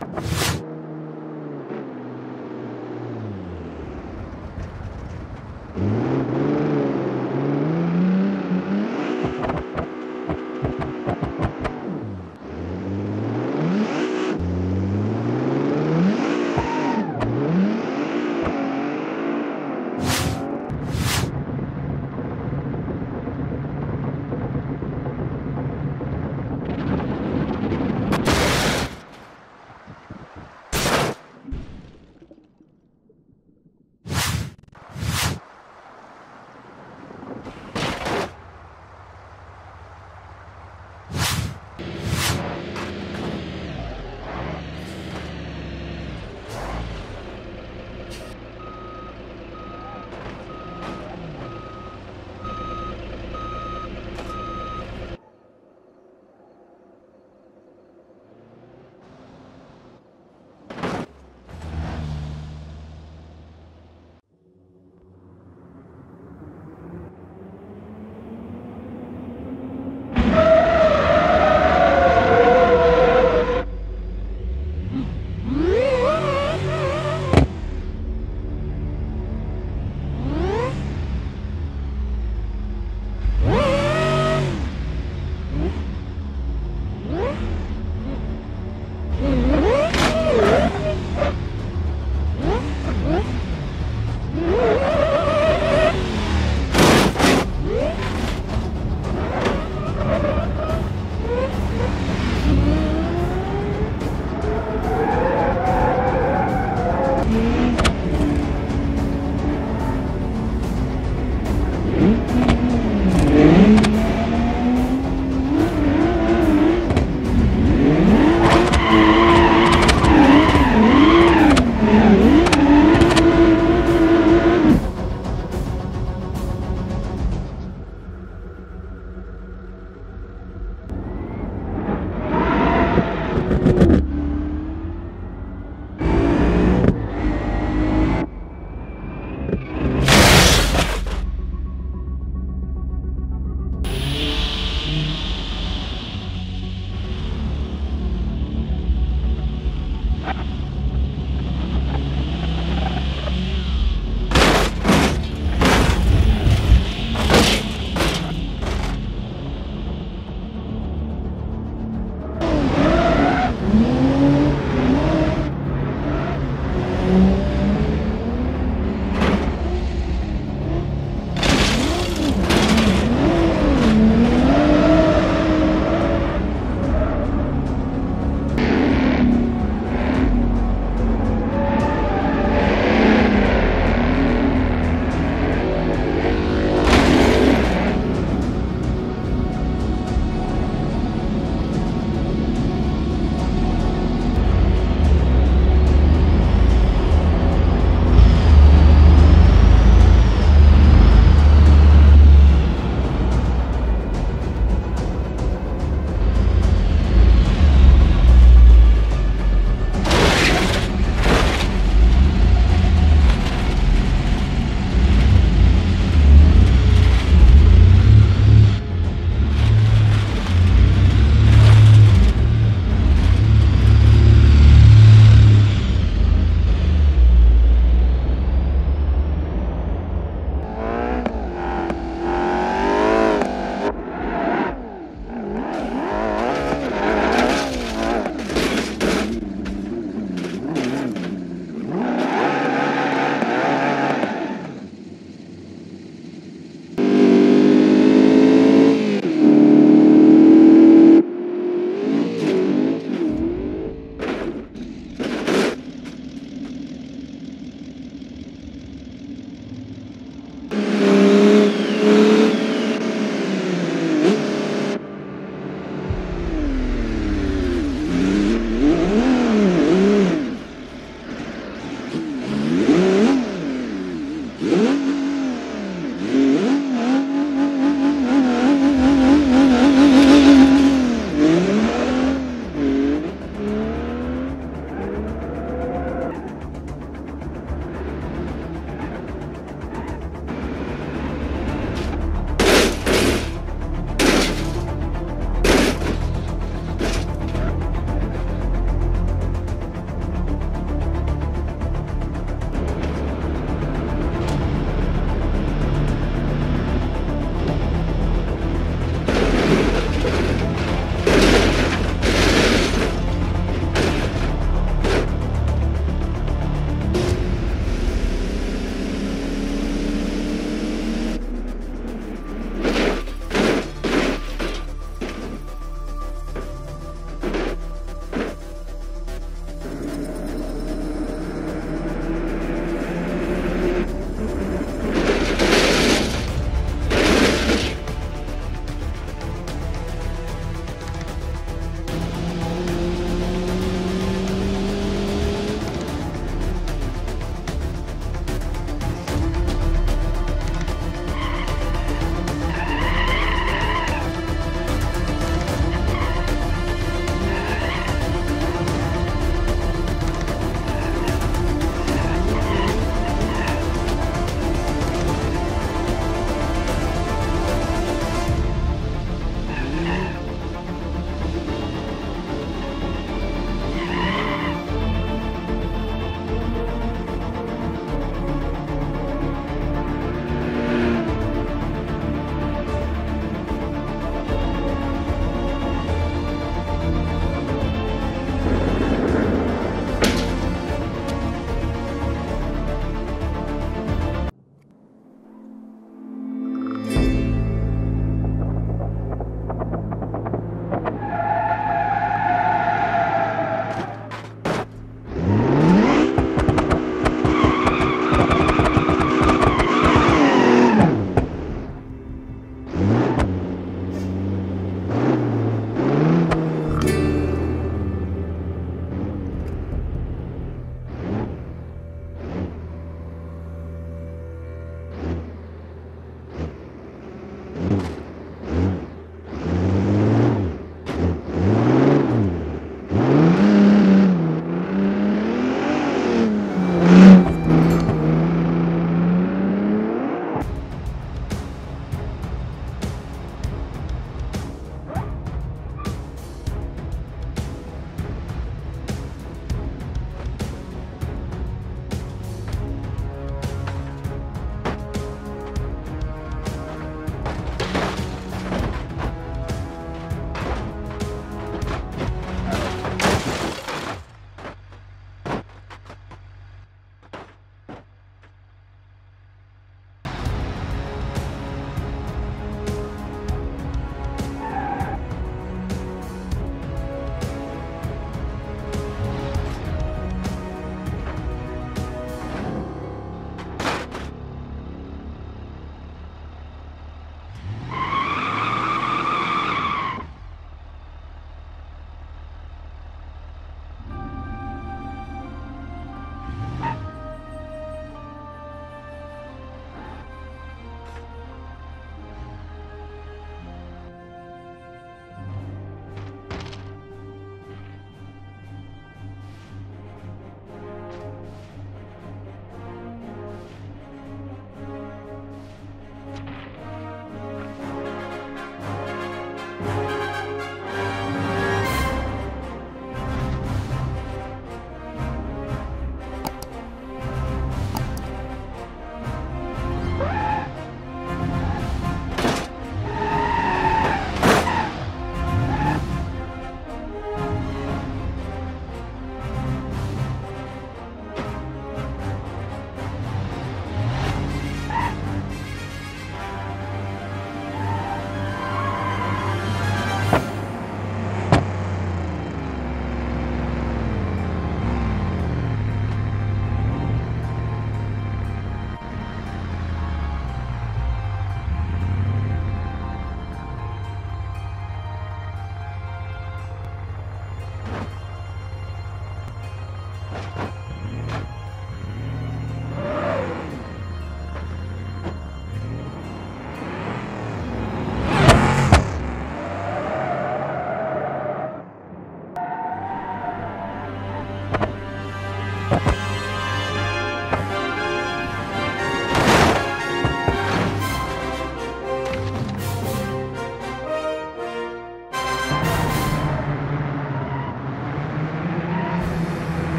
you